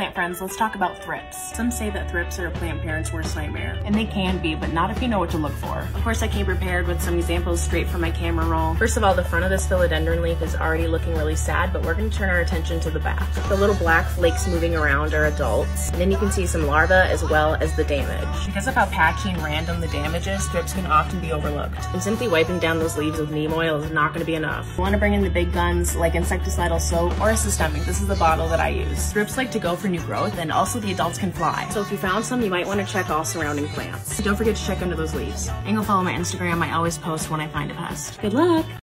plant friends, let's talk about thrips. Some say that thrips are a plant parent's worst nightmare, and they can be, but not if you know what to look for. Of course, I came prepared with some examples straight from my camera roll. First of all, the front of this philodendron leaf is already looking really sad, but we're gonna turn our attention to the back. The little black flakes moving around are adults, and then you can see some larvae as well as the damage. Because of how patchy and random the damage is, thrips can often be overlooked. And simply wiping down those leaves with neem oil is not gonna be enough. You wanna bring in the big guns like insecticidal soap or a systemic. This is the bottle that I use. Thrips like to go for new growth and also the adults can fly. So if you found some, you might wanna check all surrounding plants. Don't forget to check under those leaves. And go follow my Instagram. I always post when I find a pest. Good luck!